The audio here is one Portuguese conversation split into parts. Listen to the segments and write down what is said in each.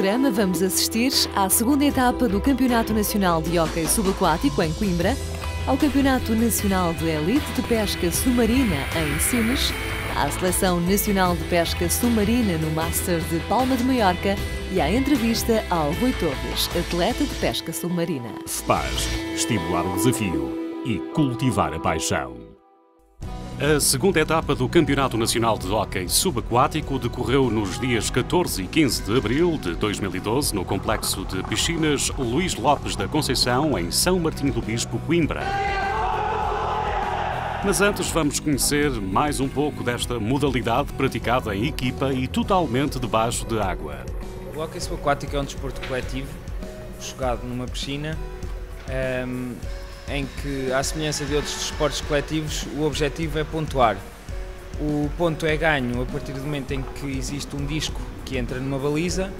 programa vamos assistir à segunda etapa do Campeonato Nacional de Hóquei Subaquático em Coimbra, ao Campeonato Nacional de Elite de Pesca Submarina em Sines, à Seleção Nacional de Pesca Submarina no Master de Palma de Maiorca e à entrevista ao Rui Torres, atleta de pesca submarina. FPAS, estimular o desafio e cultivar a paixão. A segunda etapa do Campeonato Nacional de Hóquei Subaquático decorreu nos dias 14 e 15 de abril de 2012 no Complexo de Piscinas Luís Lopes da Conceição, em São Martinho do Bispo, Coimbra. Mas antes vamos conhecer mais um pouco desta modalidade praticada em equipa e totalmente debaixo de água. O hóquei subaquático é um desporto coletivo, jogado numa piscina. Um em que, à semelhança de outros esportes coletivos, o objetivo é pontuar. O ponto é ganho a partir do momento em que existe um disco que entra numa baliza.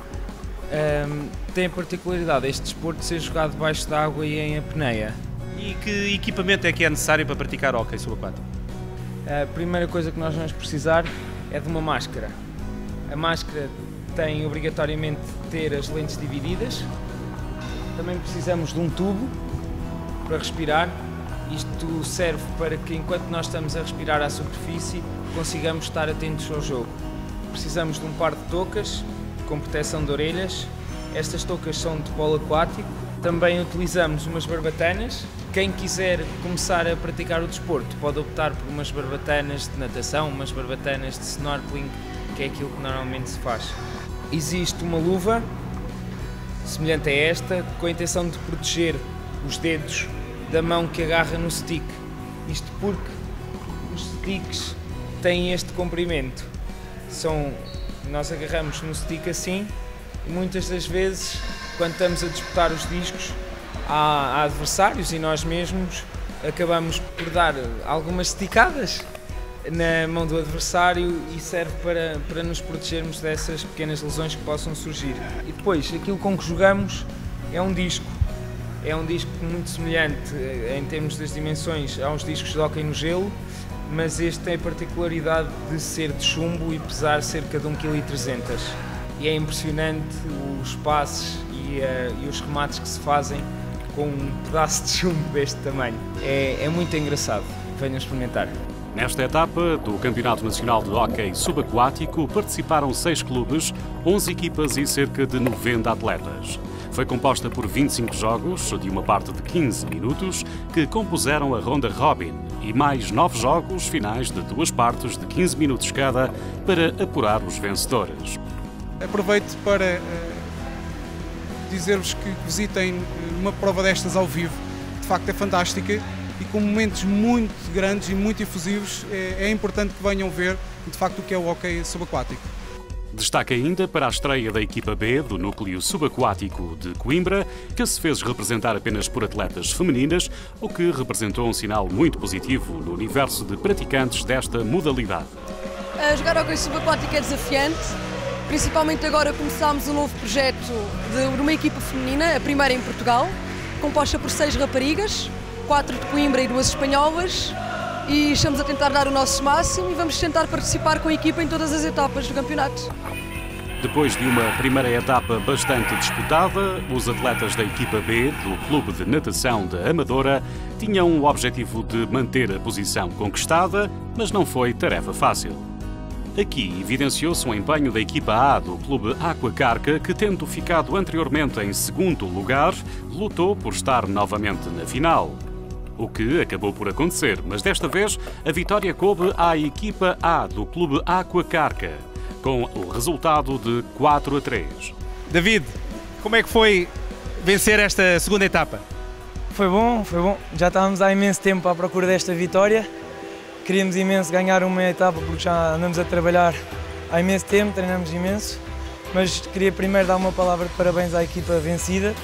Um, tem a particularidade este desporto de ser jogado debaixo da água e em apneia. E que equipamento é que é necessário para praticar hóquei subaquático? A primeira coisa que nós vamos precisar é de uma máscara. A máscara tem obrigatoriamente de ter as lentes divididas. Também precisamos de um tubo para respirar. Isto serve para que enquanto nós estamos a respirar à superfície consigamos estar atentos ao jogo. Precisamos de um par de toucas com proteção de orelhas. Estas toucas são de polo aquático. Também utilizamos umas barbatanas. Quem quiser começar a praticar o desporto pode optar por umas barbatanas de natação, umas barbatanas de snorkeling, que é aquilo que normalmente se faz. Existe uma luva semelhante a esta, com a intenção de proteger os dedos da mão que agarra no stick. Isto porque os sticks têm este comprimento. São, nós agarramos no stick assim e muitas das vezes, quando estamos a disputar os discos a, a adversários e nós mesmos, acabamos por dar algumas esticadas na mão do adversário e serve para, para nos protegermos dessas pequenas lesões que possam surgir. E depois, aquilo com que jogamos é um disco é um disco muito semelhante eh, em termos das dimensões aos discos de hockey no gelo, mas este tem a particularidade de ser de chumbo e pesar cerca de 1,3 kg. E é impressionante os passes e, uh, e, os remates que se fazem com um pedaço de chumbo deste tamanho. É, é muito engraçado. Venham experimentar. Nesta etapa do Campeonato Nacional de Hóquei Subaquático participaram seis clubes, 11 equipas e cerca de 90 atletas. Foi composta por 25 jogos, de uma parte de 15 minutos, que compuseram a ronda Robin, e mais nove jogos finais de duas partes de 15 minutos cada para apurar os vencedores. Aproveito para uh, dizer-vos que visitem eh, uma prova destas ao vivo. De facto é fantástica e com momentos muito grandes e muito efusivos é, é importante que venham ver de facto o que é o hockey subaquático. Destaque ainda para a estreia da equipa B do núcleo subaquático de Coimbra, que se fez representar apenas por atletas femininas, o que representou um sinal muito positivo no universo de praticantes desta modalidade. A jogar ao subaquático é desafiante, principalmente agora começámos um novo projeto de uma equipa feminina, a primeira em Portugal, composta por seis raparigas, quatro de Coimbra e duas espanholas, e estamos a tentar dar o nosso máximo e vamos tentar participar com a equipa em todas as etapas do campeonato. Depois de uma primeira etapa bastante disputada, os atletas da equipa B do Clube de Natação da Amadora tinham o objetivo de manter a posição conquistada, mas não foi tarefa fácil. Aqui evidenciou-se um empenho da equipa A do Clube Aquacarca, que, tendo ficado anteriormente em segundo lugar, lutou por estar novamente na final o que acabou por acontecer, mas desta vez a vitória coube à equipa A do Clube Aquacarca, com o resultado de 4 a 3. David, como é que foi vencer esta segunda etapa? Foi bom, foi bom. Já estávamos há imenso tempo à procura desta vitória. Queríamos imenso ganhar uma etapa porque já andamos a trabalhar há imenso tempo, treinamos imenso. Mas queria primeiro dar uma palavra de parabéns à equipa vencida,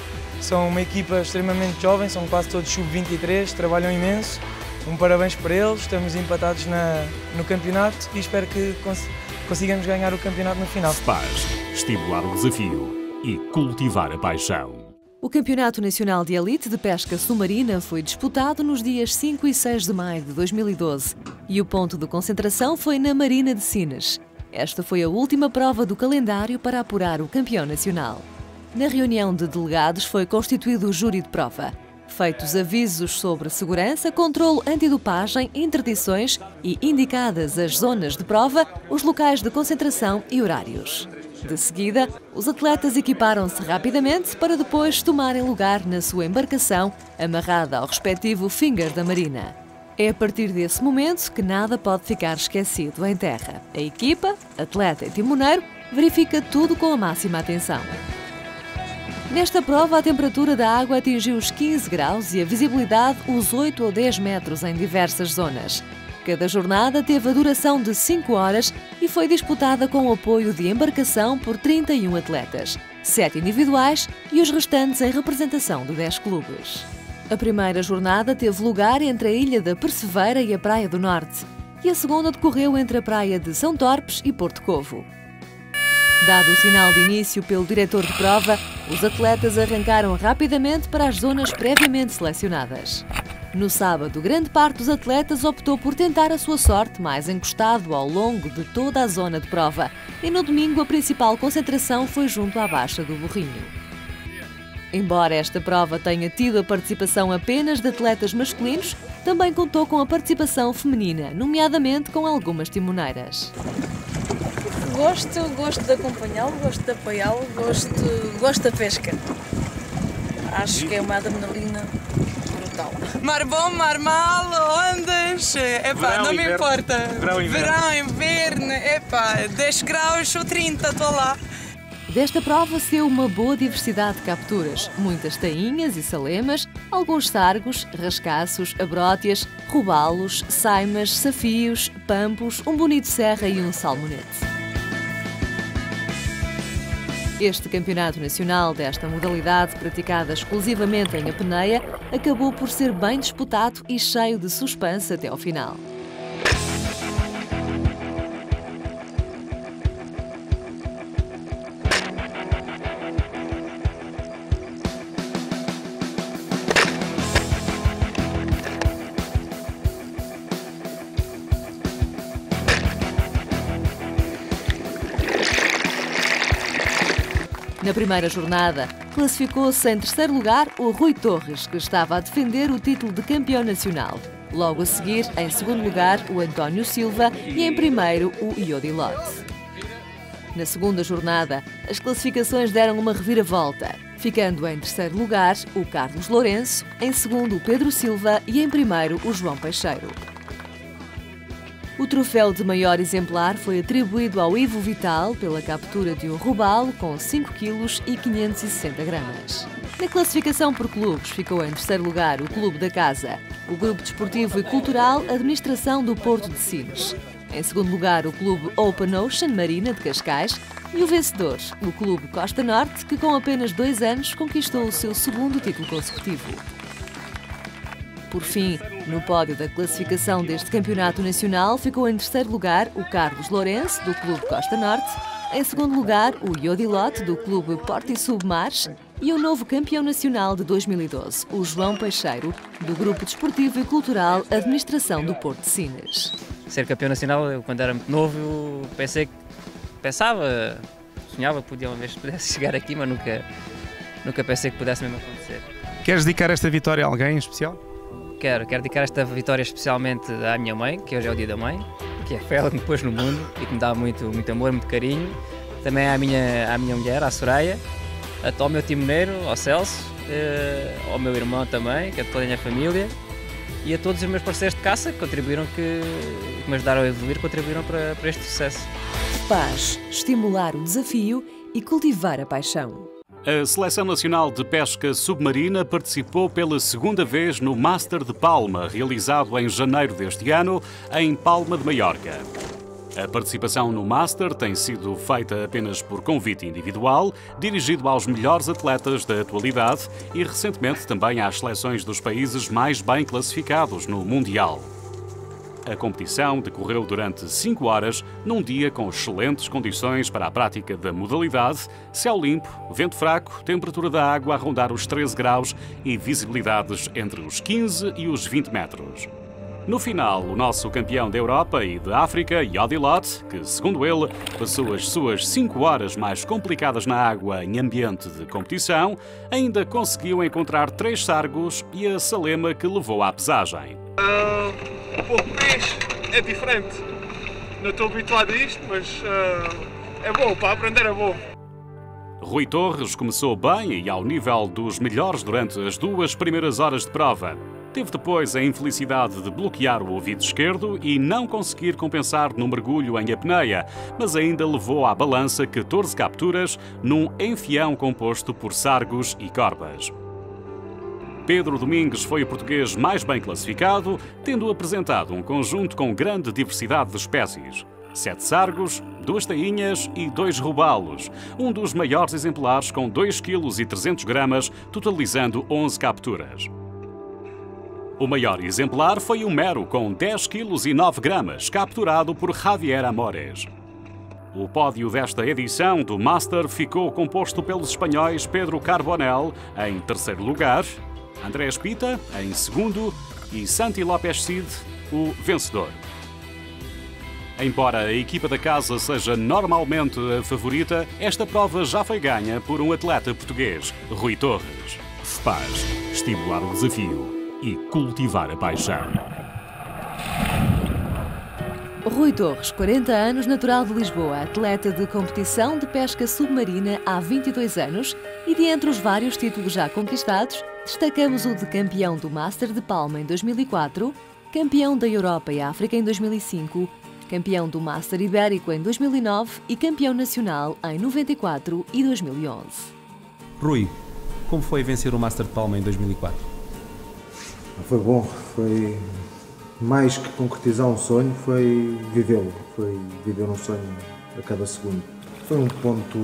são uma equipa extremamente jovem, são quase todos sub-23, trabalham imenso. Um parabéns para eles, estamos empatados na, no campeonato e espero que cons consigamos ganhar o campeonato no final. Paz, estimular o desafio e cultivar a paixão. O Campeonato Nacional de Elite de Pesca Submarina foi disputado nos dias 5 e 6 de maio de 2012 e o ponto de concentração foi na Marina de Sines. esta foi a última prova do calendário para apurar o campeão nacional. Na reunião de delegados foi constituído o júri de prova. Feitos avisos sobre segurança, controle antidopagem, interdições e indicadas as zonas de prova, os locais de concentração e horários. De seguida, os atletas equiparam-se rapidamente para depois tomarem lugar na sua embarcação, amarrada ao respectivo finger da Marina. É a partir desse momento que nada pode ficar esquecido em terra. A equipa, atleta e timoneiro, verifica tudo com a máxima atenção. Nesta prova, a temperatura da água atingiu os 15 graus e a visibilidade os 8 ou 10 metros em diversas zonas. Cada jornada teve a duração de 5 horas e foi disputada com o apoio de embarcação por 31 atletas, 7 individuais e os restantes em representação de 10 clubes. A primeira jornada teve lugar entre a Ilha da Perceveira e a Praia do Norte, e a segunda decorreu entre a Praia de São Torpes e Porto Covo. Dado o sinal de início pelo diretor de prova, os atletas arrancaram rapidamente para as zonas previamente selecionadas. No sábado, grande parte dos atletas optou por tentar a sua sorte mais encostado ao longo de toda a zona de prova, e no domingo a principal concentração foi junto à Baixa do Burrinho. Embora esta prova tenha tido a participação apenas de atletas masculinos, também contou com a participação feminina, nomeadamente com algumas timoneiras. Gosto, gosto de acompanhá-lo, gosto de apoiá-lo, gosto, gosto da pesca. Acho que é uma adrenalina brutal. Mar bom, mar mal, ondas, epá, Verão, não me inverno. importa. Verão, inverno. Verão, inverno, epá, 10 graus ou 30, estou lá. Desta prova saiu uma boa diversidade de capturas, muitas tainhas e salemas, alguns sargos, rascaços, abrótias, robalos, saimas, safios, pampos, um bonito serra e um salmonete. Este campeonato nacional desta modalidade, praticada exclusivamente em apneia, acabou por ser bem disputado e cheio de suspense até ao final. Primeira jornada, classificou-se em terceiro lugar o Rui Torres, que estava a defender o título de campeão nacional. Logo a seguir, em segundo lugar, o António Silva e em primeiro, o Iodilote. Na segunda jornada, as classificações deram uma reviravolta, ficando em terceiro lugar o Carlos Lourenço, em segundo o Pedro Silva e em primeiro o João Peixeiro. O troféu de maior exemplar foi atribuído ao Ivo Vital pela captura de um robalo com 5 kg e 560 gramas. Na classificação por clubes ficou em terceiro lugar o Clube da Casa, o Grupo Desportivo e Cultural Administração do Porto de Sines. Em segundo lugar, o Clube Open Ocean Marina de Cascais e o vencedor, o Clube Costa Norte, que com apenas dois anos conquistou o seu segundo título consecutivo. Por fim, no pódio da classificação deste campeonato nacional ficou em terceiro lugar o Carlos Lourenço, do Clube Costa Norte, em segundo lugar o Iodilote, do Clube Porto e Submares, e o novo campeão nacional de 2012, o João Peixeiro, do Grupo Desportivo e Cultural Administração do Porto de Sines. ser campeão nacional, eu, quando era muito novo, eu pensei que pensava, sonhava que podia uma vez pudesse chegar aqui, mas nunca, nunca pensei que pudesse mesmo acontecer. Queres dedicar esta vitória a alguém em especial? Quero, quero dedicar esta vitória especialmente à minha mãe, que hoje é o dia da mãe, que é ela que me pôs no mundo e que me dá muito, muito amor, muito carinho. Também à minha, à minha mulher, à Soraya, ao meu timoneiro, ao Celso, eh, ao meu irmão também, que é toda a minha família, e a todos os meus parceiros de caça que contribuíram, que, que me ajudaram a evoluir, contribuíram para, para este sucesso. Paz, estimular o desafio e cultivar a paixão. A Seleção Nacional de Pesca Submarina participou pela segunda vez no Master de Palma, realizado em janeiro deste ano, em Palma de Maiorca. A participação no Master tem sido feita apenas por convite individual, dirigido aos melhores atletas da atualidade e recentemente também às seleções dos países mais bem classificados no Mundial. A competição decorreu durante 5 horas, num dia com excelentes condições para a prática da modalidade, céu limpo, vento fraco, temperatura da água a rondar os 13 graus e visibilidades entre os 15 e os 20 metros. No final, o nosso campeão da Europa e da África, Yodilot, que, segundo ele, passou as suas cinco horas mais complicadas na água em ambiente de competição, ainda conseguiu encontrar três sargos e a salema que levou à pesagem. Uh, o português é diferente. Não estou habituado a isto, mas uh, é bom, para aprender é bom. Rui Torres começou bem e ao nível dos melhores durante as duas primeiras horas de prova. Teve depois a infelicidade de bloquear o ouvido esquerdo e não conseguir compensar no mergulho em apneia, mas ainda levou à balança 14 capturas num enfião composto por sargos e corpas. Pedro Domingues foi o português mais bem classificado, tendo apresentado um conjunto com grande diversidade de espécies. Sete sargos, duas tainhas e dois robalos, um dos maiores exemplares com 2 kg e 300 gramas, totalizando 11 capturas. O maior exemplar foi o mero, com 10 kg e 9 gramas, capturado por Javier Amores. O pódio desta edição do Master ficou composto pelos espanhóis Pedro Carbonel, em terceiro lugar, Andrés Pita, em segundo, e Santi Lopes Cid, o vencedor. Embora a equipa da casa seja normalmente a favorita, esta prova já foi ganha por um atleta português, Rui Torres. Faz estimular o desafio e cultivar a paixão. Rui Torres, 40 anos, natural de Lisboa, atleta de competição de pesca submarina há 22 anos e de entre os vários títulos já conquistados, destacamos o de campeão do Master de Palma em 2004, campeão da Europa e África em 2005, campeão do Master Ibérico em 2009 e campeão nacional em 94 e 2011. Rui, como foi vencer o Master de Palma em 2004? Foi bom, foi mais que concretizar um sonho, foi vivê-lo, foi viver um sonho a cada segundo. Foi um ponto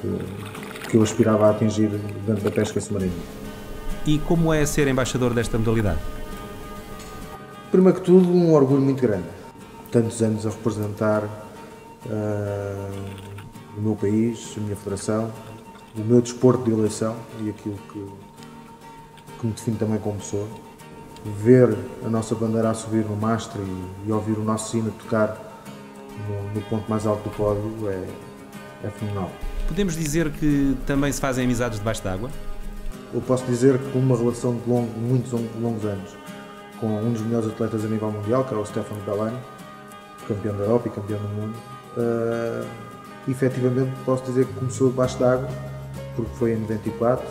que, que eu aspirava a atingir dentro da pesca submarina. E como é ser embaixador desta modalidade? Primeiro que tudo, um orgulho muito grande. Tantos anos a representar uh, o meu país, a minha federação, o meu desporto de eleição e aquilo que, que me define também como pessoa. Ver a nossa bandeira a subir no mastro e, e ouvir o nosso sino tocar no, no, ponto mais alto do pódio é, é fenomenal. Podemos dizer que também se fazem amizades debaixo d'água? Eu posso dizer que uma relação de longo, muitos longos anos com um dos melhores atletas a nível mundial, que é o Stefano Bellani, campeão da Europa e campeão do mundo, uh, efetivamente posso dizer que começou debaixo d'água, porque foi em 94,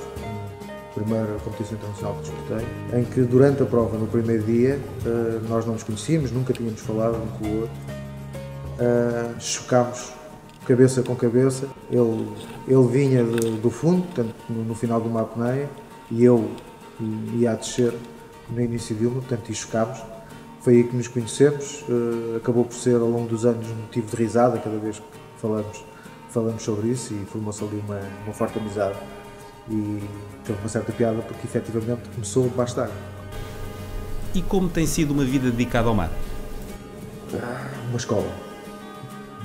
primeira competição internacional que disputei, em que durante a prova, no primeiro dia, eh, nós não nos conhecíamos, nunca tínhamos falado um com o outro, eh, chocámos cabeça com cabeça. Ele, ele vinha de, do fundo, portanto, no, no, final de uma apneia, e eu ia a descer no início de uma, portanto, e chocámos. Foi aí que nos conhecemos, eh, acabou por ser ao longo dos anos motivo de risada cada vez que falamos, falamos sobre isso e formou-se ali uma, uma forte amizade e teve uma certa piada porque efetivamente começou debaixo d'água. E como tem sido uma vida dedicada ao mar? Ah, uma escola.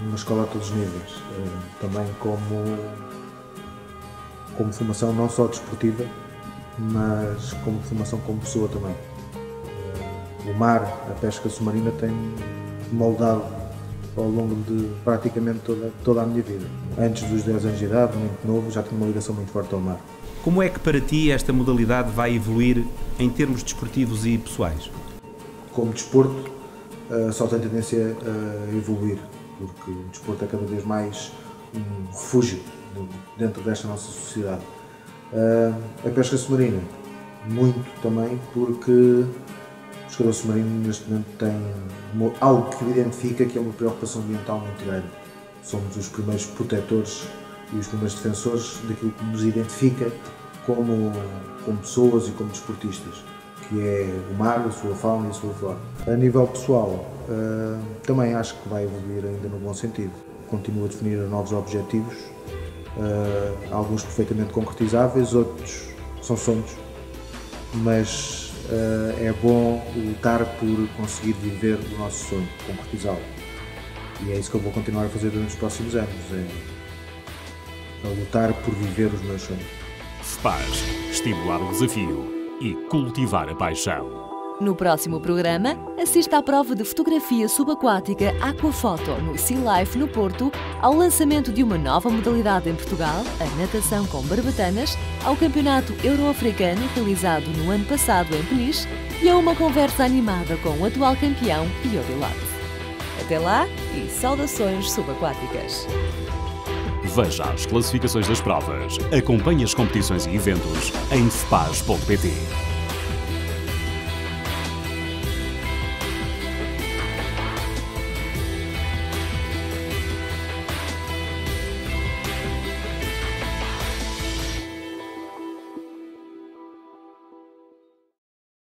Uma escola a todos os níveis. Eh, também como, como formação não só desportiva, mas como formação como pessoa também. Eh, o mar, a pesca submarina tem moldado ao longo de praticamente toda, toda a minha vida. Antes dos 10 anos de idade, muito novo, já tinha uma ligação muito forte ao mar. Como é que para ti esta modalidade vai evoluir em termos desportivos e pessoais? Como desporto, uh, só tem tendência a evoluir, porque o desporto é cada vez mais um refúgio dentro desta nossa sociedade. Uh, a pesca submarina, muito também, porque o pescador submarino neste momento tem algo que identifica que é uma preocupação ambiental muito grande. Somos os primeiros protetores e os primeiros defensores daquilo que nos identifica como, como pessoas e como desportistas, que é o mar, a sua fauna e a sua flora. A nível pessoal, uh, também acho que vai evoluir ainda no bom sentido. Continuo a definir novos objetivos, uh, alguns perfeitamente concretizáveis, outros são sonhos, mas uh, é bom lutar por conseguir viver o nosso sonho, concretizá-lo. E é isso que eu vou continuar a fazer durante os próximos anos, é, é lutar por viver os meus sonhos. Faz estimular o desafio e cultivar a paixão. No próximo programa, assista à prova de fotografia subaquática Aquafoto no Sea Life no Porto, ao lançamento de uma nova modalidade em Portugal, a natação com barbatanas, ao Campeonato Euro-Africano realizado no ano passado em Peniche e a uma conversa animada com o atual campeão Lopes. Até lá e saudações subaquáticas! Veja as classificações das provas, acompanhe as competições e eventos em fpaz.pt.